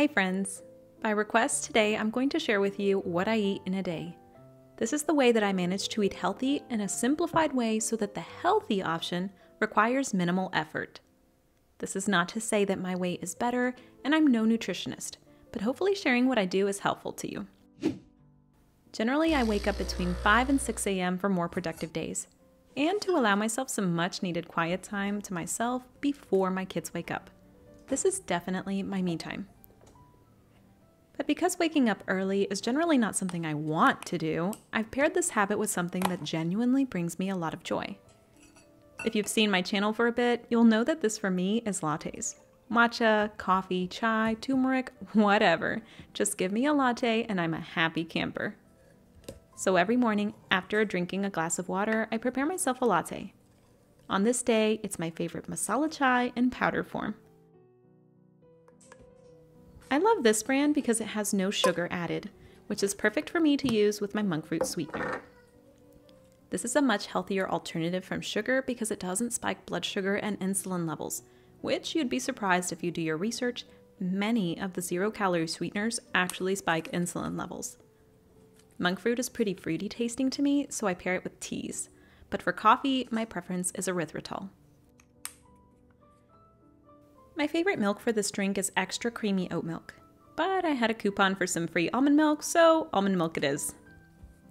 Hey friends! By request today, I'm going to share with you what I eat in a day. This is the way that I manage to eat healthy in a simplified way so that the healthy option requires minimal effort. This is not to say that my way is better and I'm no nutritionist, but hopefully sharing what I do is helpful to you. Generally, I wake up between 5 and 6 a.m. for more productive days, and to allow myself some much needed quiet time to myself before my kids wake up. This is definitely my me time. But because waking up early is generally not something I want to do, I've paired this habit with something that genuinely brings me a lot of joy. If you've seen my channel for a bit, you'll know that this for me is lattes. Matcha, coffee, chai, turmeric, whatever. Just give me a latte and I'm a happy camper. So every morning, after drinking a glass of water, I prepare myself a latte. On this day, it's my favorite masala chai in powder form. I love this brand because it has no sugar added, which is perfect for me to use with my monk fruit sweetener. This is a much healthier alternative from sugar because it doesn't spike blood sugar and insulin levels, which you'd be surprised if you do your research, many of the zero calorie sweeteners actually spike insulin levels. Monk fruit is pretty fruity tasting to me, so I pair it with teas. But for coffee, my preference is erythritol. My favorite milk for this drink is extra creamy oat milk, but I had a coupon for some free almond milk, so almond milk it is.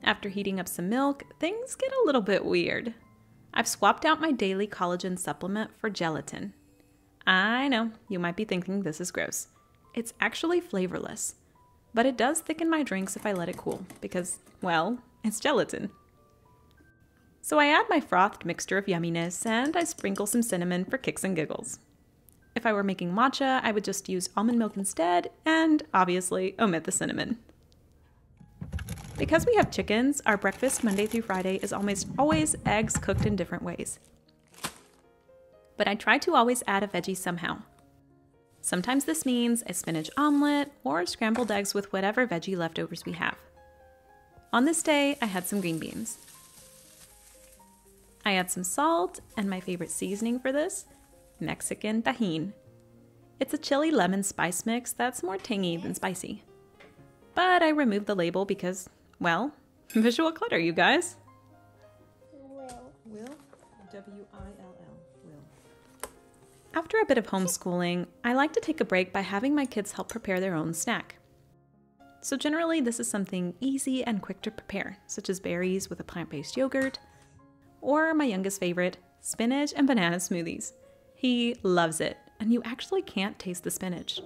After heating up some milk, things get a little bit weird. I've swapped out my daily collagen supplement for gelatin. I know, you might be thinking this is gross. It's actually flavorless, but it does thicken my drinks if I let it cool, because, well, it's gelatin. So I add my frothed mixture of yumminess and I sprinkle some cinnamon for kicks and giggles. If I were making matcha, I would just use almond milk instead, and obviously omit the cinnamon. Because we have chickens, our breakfast Monday through Friday is almost always eggs cooked in different ways. But I try to always add a veggie somehow. Sometimes this means a spinach omelet or scrambled eggs with whatever veggie leftovers we have. On this day, I had some green beans. I add some salt and my favorite seasoning for this, Mexican Tajín. It's a chili lemon spice mix that's more tangy than spicy. But I removed the label because, well, visual clutter, you guys. Will. Will? W I L L. Will. After a bit of homeschooling, I like to take a break by having my kids help prepare their own snack. So, generally, this is something easy and quick to prepare, such as berries with a plant based yogurt, or my youngest favorite, spinach and banana smoothies. He loves it, and you actually can't taste the spinach.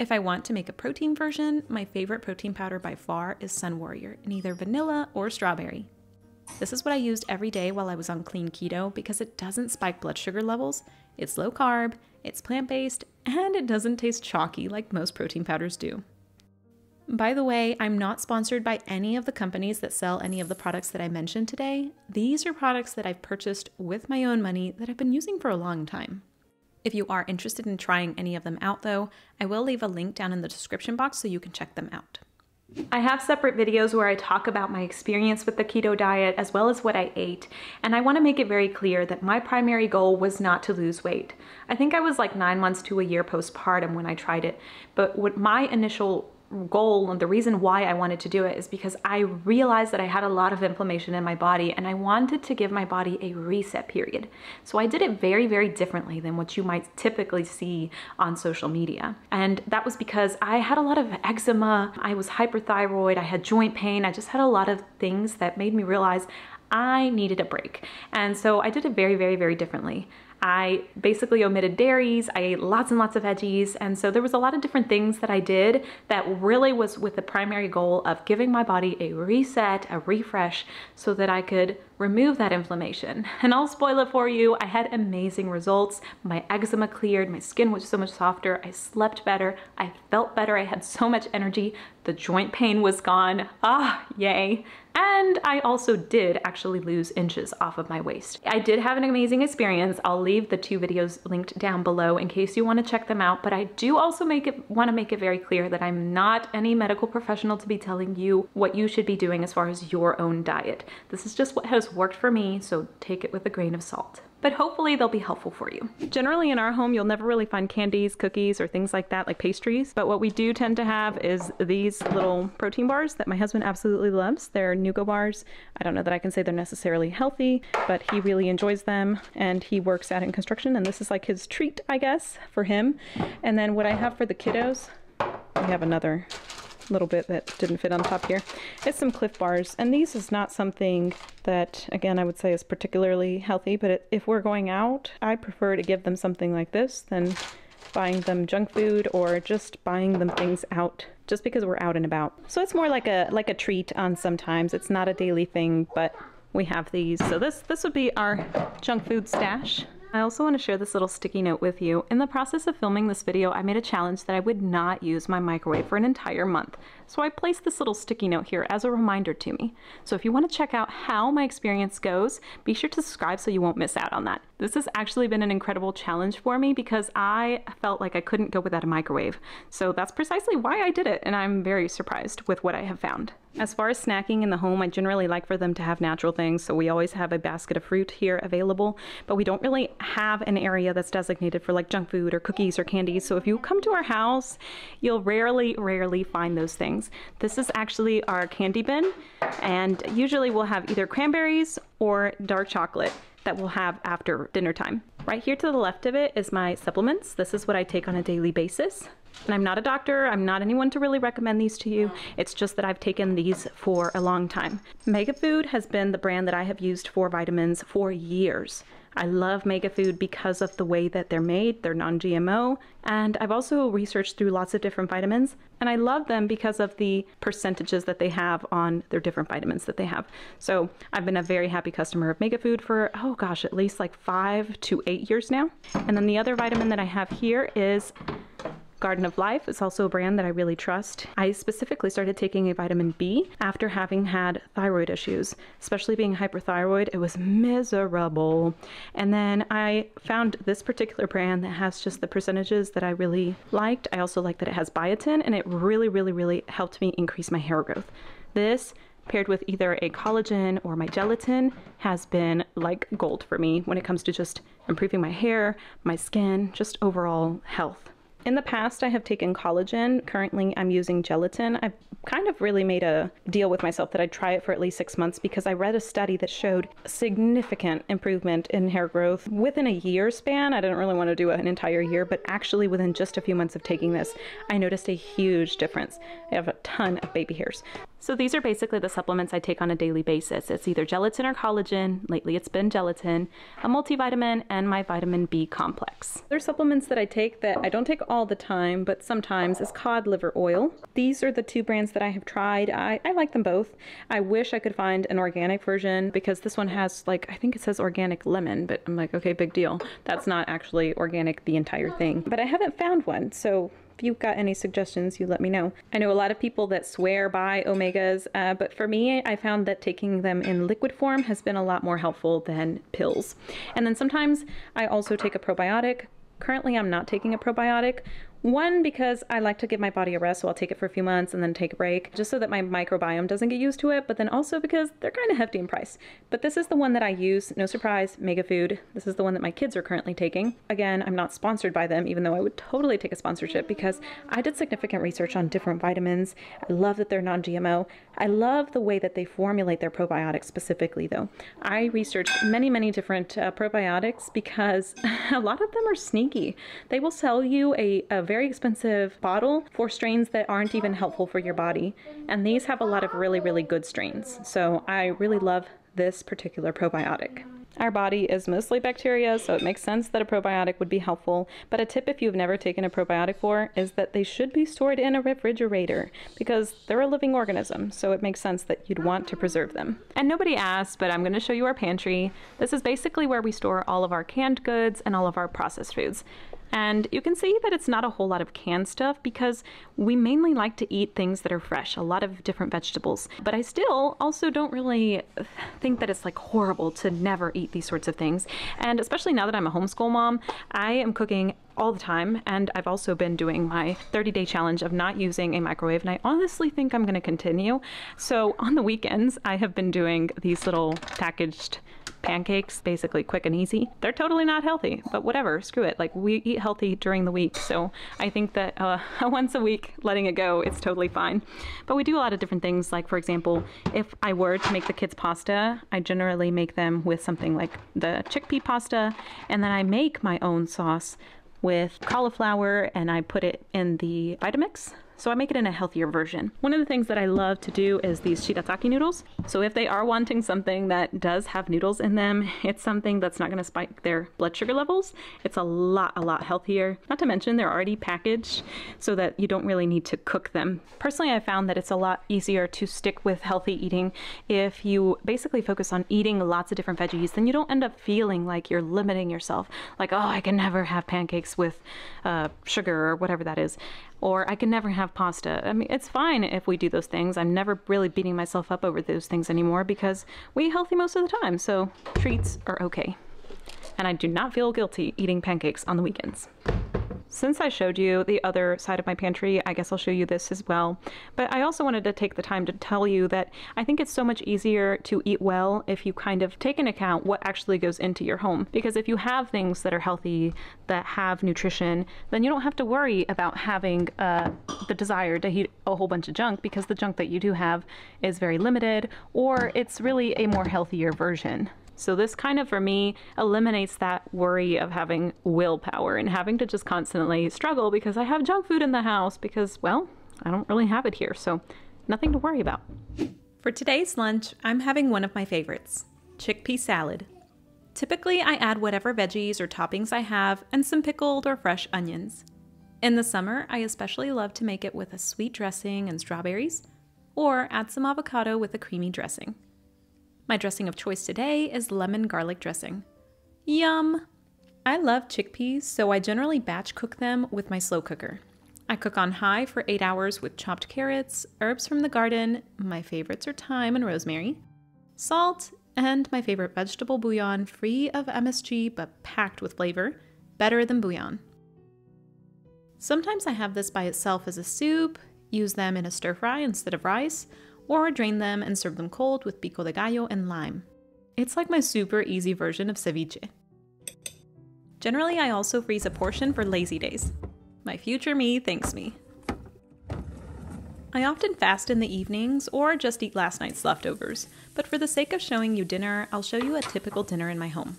If I want to make a protein version, my favorite protein powder by far is Sun Warrior in either vanilla or strawberry. This is what I used every day while I was on clean keto because it doesn't spike blood sugar levels, it's low carb, it's plant based, and it doesn't taste chalky like most protein powders do. By the way, I'm not sponsored by any of the companies that sell any of the products that I mentioned today. These are products that I've purchased with my own money that I've been using for a long time. If you are interested in trying any of them out, though, I will leave a link down in the description box so you can check them out. I have separate videos where I talk about my experience with the keto diet as well as what I ate, and I want to make it very clear that my primary goal was not to lose weight. I think I was like nine months to a year postpartum when I tried it, but what my initial goal and the reason why I wanted to do it is because I realized that I had a lot of inflammation in my body and I wanted to give my body a reset period. So I did it very, very differently than what you might typically see on social media. And that was because I had a lot of eczema, I was hyperthyroid, I had joint pain, I just had a lot of things that made me realize I needed a break. And so I did it very, very, very differently. I basically omitted dairies, I ate lots and lots of veggies, and so there was a lot of different things that I did that really was with the primary goal of giving my body a reset, a refresh, so that I could remove that inflammation. And I'll spoil it for you, I had amazing results. My eczema cleared, my skin was so much softer, I slept better, I felt better, I had so much energy, the joint pain was gone. Ah, yay. And I also did actually lose inches off of my waist. I did have an amazing experience. I'll leave the two videos linked down below in case you wanna check them out, but I do also make it wanna make it very clear that I'm not any medical professional to be telling you what you should be doing as far as your own diet. This is just what has worked for me, so take it with a grain of salt. but hopefully they'll be helpful for you. Generally in our home, you'll never really find candies, cookies, or things like that, like pastries. But what we do tend to have is these little protein bars that my husband absolutely loves. They're Nugo bars. I don't know that I can say they're necessarily healthy, but he really enjoys them and he works out in construction and this is like his treat, I guess, for him. And then what I have for the kiddos, we have another little bit that didn't fit on top here. It's some Clif Bars, and these is not something that, again, I would say is particularly healthy, but if we're going out, I prefer to give them something like this than buying them junk food or just buying them things out just because we're out and about. So it's more like a like a treat on sometimes. It's not a daily thing, but we have these. So this this would be our junk food stash. I also want to share this little sticky note with you. In the process of filming this video, I made a challenge that I would not use my microwave for an entire month. So I placed this little sticky note here as a reminder to me. So if you want to check out how my experience goes, be sure to subscribe so you won't miss out on that. This has actually been an incredible challenge for me because I felt like I couldn't go without a microwave. So that's precisely why I did it, and I'm very surprised with what I have found. As far as snacking in the home, I generally like for them to have natural things, so we always have a basket of fruit here available, but we don't really have an area that's designated for like junk food or cookies or candies. So if you come to our house, you'll rarely, rarely find those things. This is actually our candy bin, and usually we'll have either cranberries or dark chocolate that we'll have after dinner time. Right here to the left of it is my supplements. This is what I take on a daily basis. And I'm not a doctor, I'm not anyone to really recommend these to you. It's just that I've taken these for a long time. Mega Food has been the brand that I have used for vitamins for years. I love Mega Food because of the way that they're made. They're non GMO. And I've also researched through lots of different vitamins. And I love them because of the percentages that they have on their different vitamins that they have. So I've been a very happy customer of Mega Food for, oh gosh, at least like five to eight years now. And then the other vitamin that I have here is Garden of Life is also a brand that I really trust. I specifically started taking a vitamin B after having had thyroid issues, especially being hyperthyroid. It was miserable. And then I found this particular brand that has just the percentages that I really liked. I also like that it has biotin and it really, really, really helped me increase my hair growth. This paired with either a collagen or my gelatin has been like gold for me when it comes to just improving my hair, my skin, just overall health. In the past, I have taken collagen. Currently, I'm using gelatin. I've kind of really made a deal with myself that I'd try it for at least six months because I read a study that showed significant improvement in hair growth within a year span. I didn't really want to do an entire year, but actually within just a few months of taking this, I noticed a huge difference. I have a ton of baby hairs. So these are basically the supplements I take on a daily basis. It's either gelatin or collagen. Lately it's been gelatin, a multivitamin, and my vitamin B complex. Other supplements that I take that I don't take all the time, but sometimes is cod liver oil. These are the two brands that I have tried. I, I like them both. I wish I could find an organic version because this one has like, I think it says organic lemon, but I'm like, okay, big deal. That's not actually organic, the entire thing. But I haven't found one, so if you've got any suggestions, you let me know. I know a lot of people that swear by omegas, uh, but for me, I found that taking them in liquid form has been a lot more helpful than pills. And then sometimes I also take a probiotic. Currently, I'm not taking a probiotic, one, because I like to give my body a rest, so I'll take it for a few months and then take a break, just so that my microbiome doesn't get used to it, but then also because they're kind of hefty in price. But this is the one that I use, no surprise, Mega Food. This is the one that my kids are currently taking. Again, I'm not sponsored by them, even though I would totally take a sponsorship because I did significant research on different vitamins. I love that they're non GMO. I love the way that they formulate their probiotics specifically, though. I researched many, many different uh, probiotics because a lot of them are sneaky. They will sell you a, a very expensive bottle for strains that aren't even helpful for your body. And these have a lot of really, really good strains. So I really love this particular probiotic. Our body is mostly bacteria, so it makes sense that a probiotic would be helpful. But a tip if you've never taken a probiotic for is that they should be stored in a refrigerator because they're a living organism, so it makes sense that you'd want to preserve them. And nobody asked, but I'm going to show you our pantry. This is basically where we store all of our canned goods and all of our processed foods. And you can see that it's not a whole lot of canned stuff because we mainly like to eat things that are fresh, a lot of different vegetables. But I still also don't really think that it's like horrible to never eat these sorts of things. And especially now that I'm a homeschool mom, I am cooking all the time. And I've also been doing my 30 day challenge of not using a microwave. And I honestly think I'm going to continue. So on the weekends, I have been doing these little packaged pancakes, basically quick and easy. They're totally not healthy, but whatever, screw it. Like we eat healthy during the week, so I think that uh, once a week, letting it go, it's totally fine. But we do a lot of different things. Like for example, if I were to make the kids pasta, I generally make them with something like the chickpea pasta, and then I make my own sauce with cauliflower and I put it in the Vitamix so I make it in a healthier version. One of the things that I love to do is these shirataki noodles. So if they are wanting something that does have noodles in them, it's something that's not going to spike their blood sugar levels. It's a lot, a lot healthier. Not to mention they're already packaged so that you don't really need to cook them. Personally, I found that it's a lot easier to stick with healthy eating if you basically focus on eating lots of different veggies. Then you don't end up feeling like you're limiting yourself. Like, oh, I can never have pancakes with uh, sugar or whatever that is or I can never have pasta. I mean, it's fine if we do those things. I'm never really beating myself up over those things anymore because we eat healthy most of the time, so treats are okay. And I do not feel guilty eating pancakes on the weekends. Since I showed you the other side of my pantry, I guess I'll show you this as well. But I also wanted to take the time to tell you that I think it's so much easier to eat well if you kind of take into account what actually goes into your home. Because if you have things that are healthy, that have nutrition, then you don't have to worry about having uh, the desire to eat a whole bunch of junk because the junk that you do have is very limited or it's really a more healthier version. So this kind of, for me, eliminates that worry of having willpower and having to just constantly struggle because I have junk food in the house because, well, I don't really have it here. So nothing to worry about. For today's lunch, I'm having one of my favorites, chickpea salad. Typically, I add whatever veggies or toppings I have and some pickled or fresh onions. In the summer, I especially love to make it with a sweet dressing and strawberries, or add some avocado with a creamy dressing. My dressing of choice today is lemon garlic dressing. Yum! I love chickpeas, so I generally batch cook them with my slow cooker. I cook on high for 8 hours with chopped carrots, herbs from the garden, my favorites are thyme and rosemary, salt, and my favorite vegetable bouillon free of MSG but packed with flavor, better than bouillon. Sometimes I have this by itself as a soup, use them in a stir fry instead of rice, or drain them and serve them cold with pico de gallo and lime. It's like my super easy version of ceviche. Generally, I also freeze a portion for lazy days. My future me thanks me. I often fast in the evenings or just eat last night's leftovers, but for the sake of showing you dinner, I'll show you a typical dinner in my home.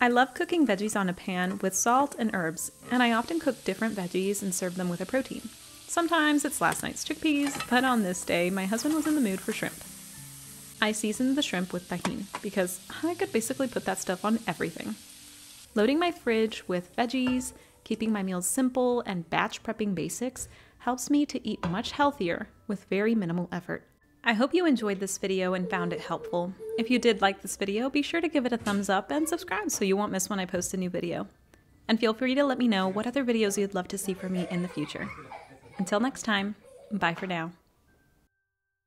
I love cooking veggies on a pan with salt and herbs, and I often cook different veggies and serve them with a protein. Sometimes it's last night's chickpeas, but on this day, my husband was in the mood for shrimp. I seasoned the shrimp with Tajín because I could basically put that stuff on everything. Loading my fridge with veggies, keeping my meals simple, and batch prepping basics helps me to eat much healthier with very minimal effort. I hope you enjoyed this video and found it helpful. If you did like this video, be sure to give it a thumbs up and subscribe so you won't miss when I post a new video. And feel free to let me know what other videos you'd love to see from me in the future. Until next time, bye for now.